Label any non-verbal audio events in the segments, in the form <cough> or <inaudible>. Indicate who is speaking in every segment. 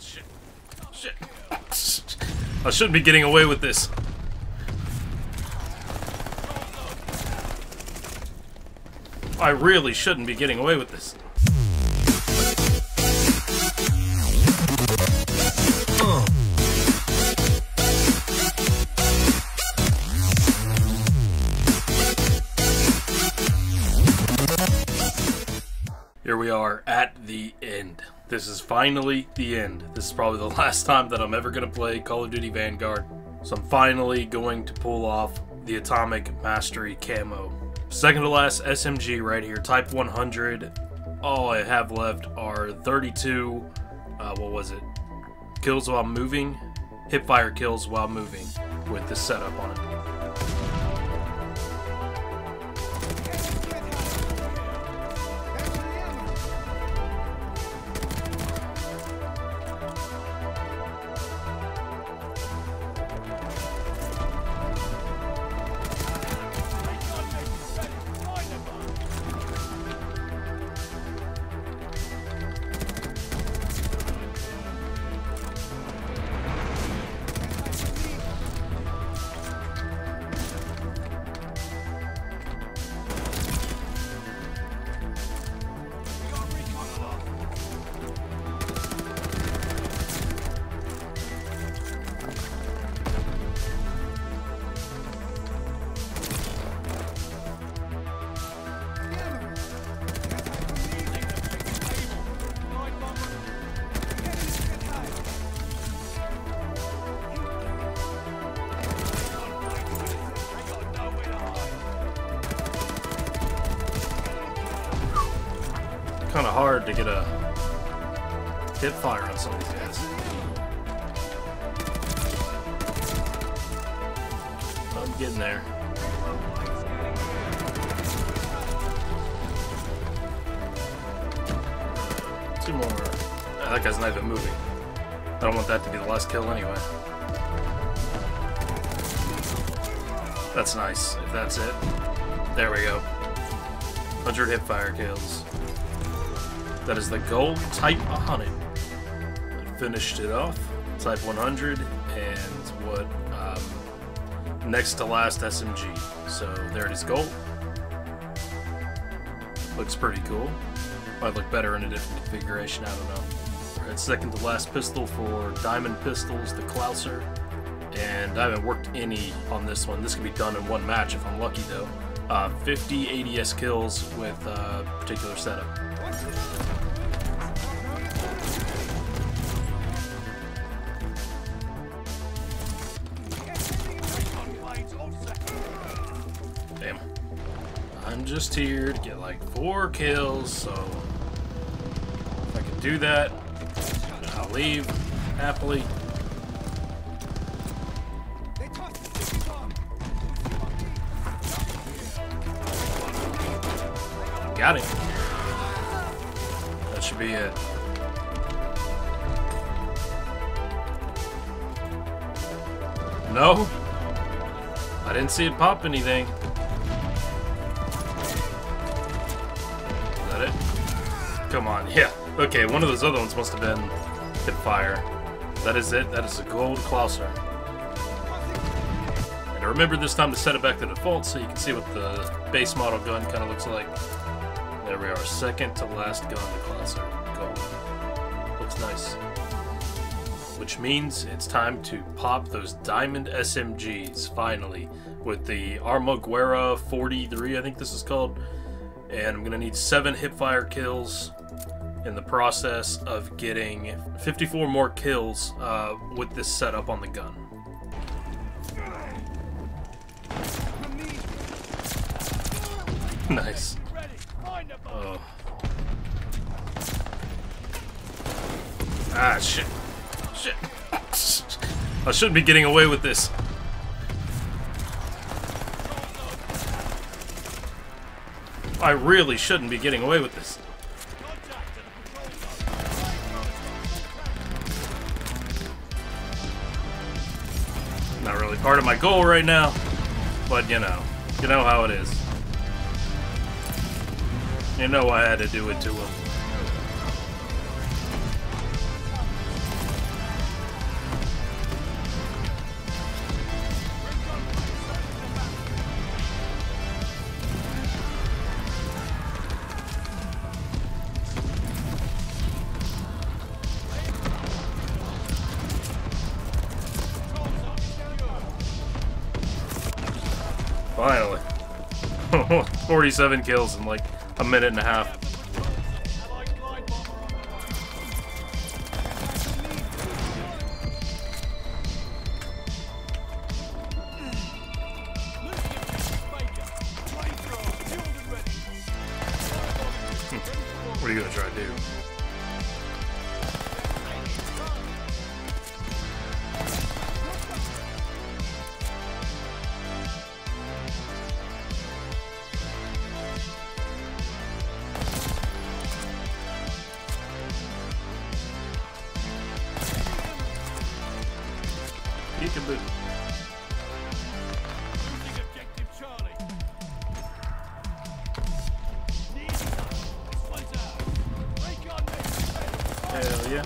Speaker 1: shit. Shit. I shouldn't be getting away with this. I really shouldn't be getting away with this. Here we are at the end. This is finally the end. This is probably the <laughs> last time that I'm ever going to play Call of Duty Vanguard. So I'm finally going to pull off the Atomic Mastery Camo. Second to last SMG right here, Type 100. All I have left are 32, uh, what was it? Kills while moving, hipfire kills while moving with this setup on it. Hard to get a hip fire on some of these guys. I'm getting there. Two more. Ah, that guy's not even moving. I don't want that to be the last kill anyway. That's nice, if that's it. There we go. 100 hip fire kills. That is the gold Type 100. I finished it off. Type 100 and what um, next to last SMG. So there it is gold. Looks pretty cool. Might look better in a different configuration, I don't know. Alright, second to last pistol for Diamond Pistols, the Klauser. And I haven't worked any on this one. This can be done in one match if I'm lucky though. Uh, 50 ADS kills with a uh, particular setup. I'm just here to get like four kills, so if I can do that, I'll leave happily. Got him. That should be it. No? I didn't see it pop anything. Come on, <laughs> yeah. Okay, one of those other ones must have been hip fire. That is it. That is a gold Klauser. And remember this time to set it back to default so you can see what the base model gun kind of looks like. There we are, second to last gun, the Klauser. Gold. Looks nice. Which means it's time to pop those diamond SMGs, finally, with the Armaguerra 43, I think this is called. And I'm going to need 7 hipfire kills in the process of getting 54 more kills uh, with this setup on the gun. nice. Oh. Ah, shit. Shit. <laughs> I shouldn't be getting away with this. I really shouldn't be getting away with this. Not really part of my goal right now, but you know, you know how it is. You know I had to do it to him. Finally. <laughs> 47 kills in like a minute and a half. <laughs> What are you gonna try to do? Hell yeah.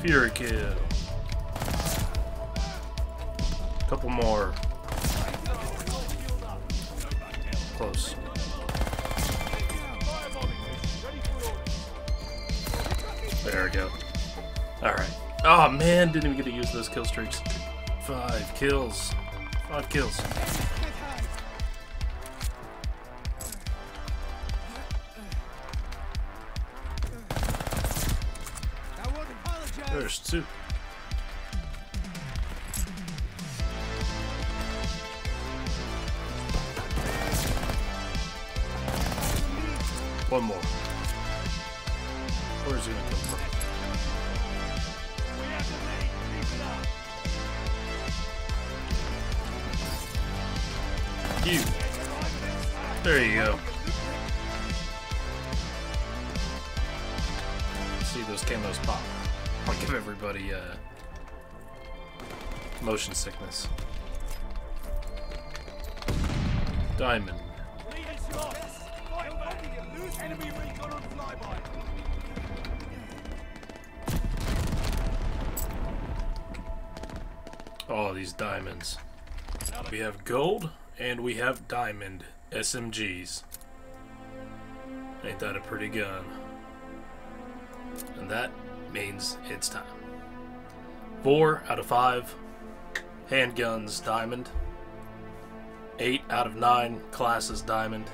Speaker 1: Fury kill. Couple more. Close. There we go. Alright. Oh man, didn't even get to use those kill streaks. Five kills. Five kills. There's two. One more. Where's he gonna come from? You. There you go. See those camos pop. I'll give everybody uh, motion sickness. Diamond. All these diamonds. We have gold and we have diamond SMGs. Ain't that a pretty gun? And that means it's time. Four out of five handguns diamond. Eight out of nine classes diamond.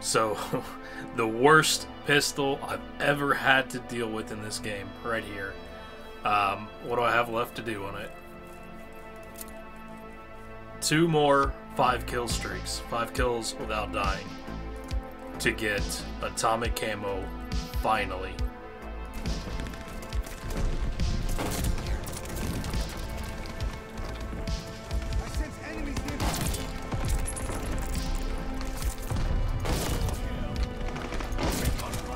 Speaker 1: So, <laughs> the worst pistol I've ever had to deal with in this game, right here. Um, what do I have left to do on it? Two more five kill streaks, five kills without dying, to get atomic camo finally.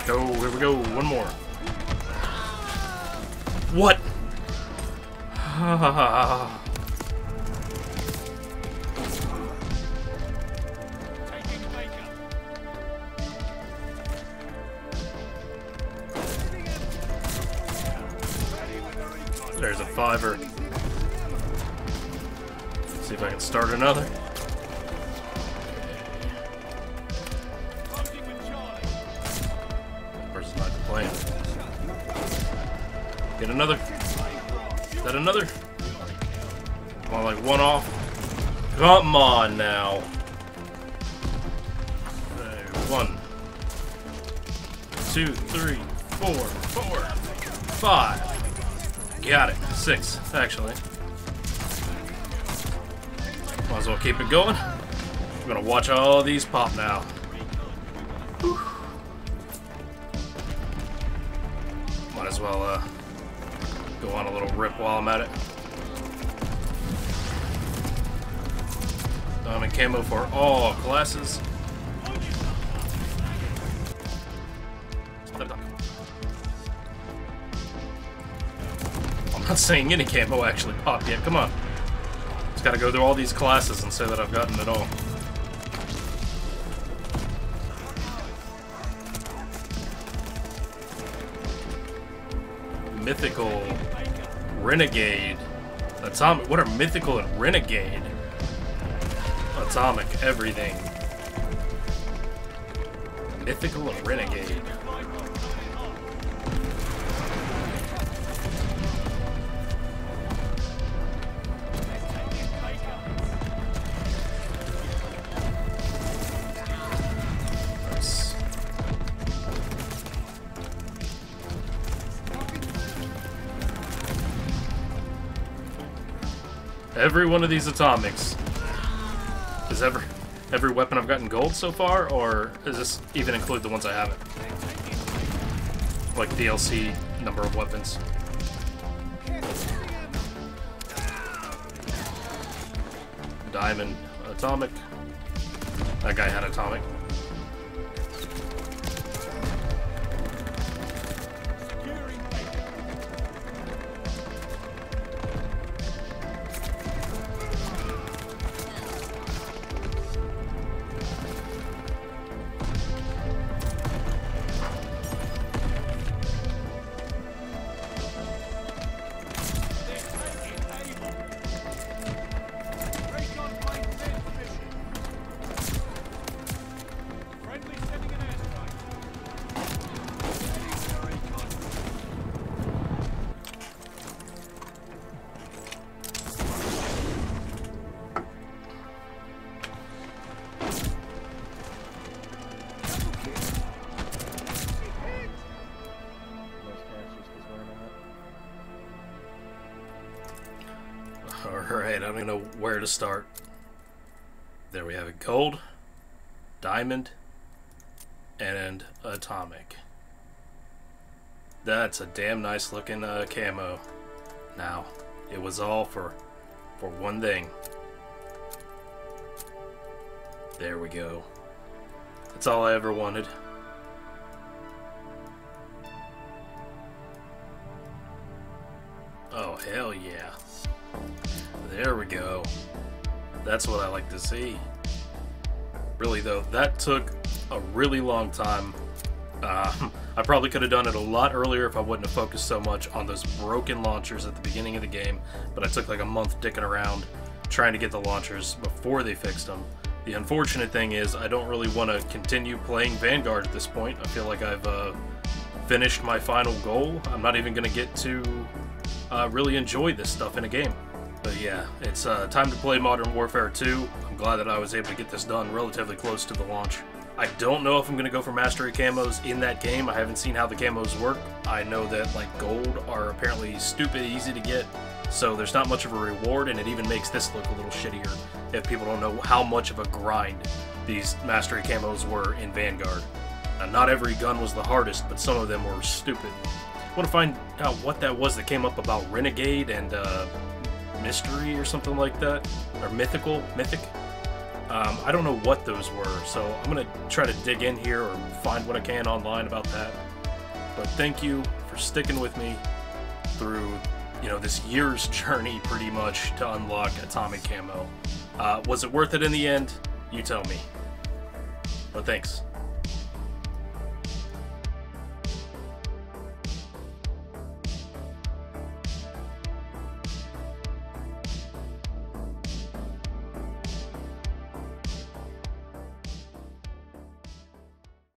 Speaker 1: Go, here we go, one more. What? There's a fiver. See if I can start another. Get another. Is that another? Come on, like one off. Come on now. One, two, three, four, four, five. Got it. Six, actually. Might as well keep it going. I'm gonna watch all these pop now. Might as well uh, go on a little rip while I'm at it. Diamond camo for all classes. I'm not saying any camo actually popped yet. Come on. Just gotta go through all these classes and say that I've gotten it all. Mythical Renegade. Atomic. What are mythical and renegade? Atomic everything. Mythical and renegade. Every one of these atomics is ever every weapon I've gotten gold so far, or does this even include the ones I haven't? Like DLC number of weapons. Diamond, atomic. That guy had atomic. Alright, I don't know where to start. There we have it. Gold, diamond, and atomic. That's a damn nice looking uh, camo. Now, it was all for for one thing. There we go. That's all I ever wanted. Oh, hell yeah. There we go. That's what I like to see. Really, though, that took a really long time. Um, I probably could have done it a lot earlier if I wouldn't have focused so much on those broken launchers at the beginning of the game, but I took like a month dicking around trying to get the launchers before they fixed them. The unfortunate thing is, I don't really want to continue playing Vanguard at this point. I feel like I've uh, finished my final goal. I'm not even going to get to uh, really enjoy this stuff in a game. But yeah, it's uh, time to play Modern Warfare 2. I'm glad that I was able to get this done relatively close to the launch. I don't know if I'm going to go for Mastery camos in that game. I haven't seen how the camos work. I know that like gold are apparently stupid easy to get, so there's not much of a reward, and it even makes this look a little shittier if people don't know how much of a grind these Mastery camos were in Vanguard. Now, not every gun was the hardest, but some of them were stupid. I want to find out what that was that came up about Renegade and uh, Mystery or something like that, or Mythical, Mythic. Um, I don't know what those were, so I'm gonna try to dig in here or find what I can online about that. But thank you for sticking with me through, you know, this year's <laughs> journey pretty much to unlock Atomic Camo. Uh, was it worth it in the end? You tell me. But thanks.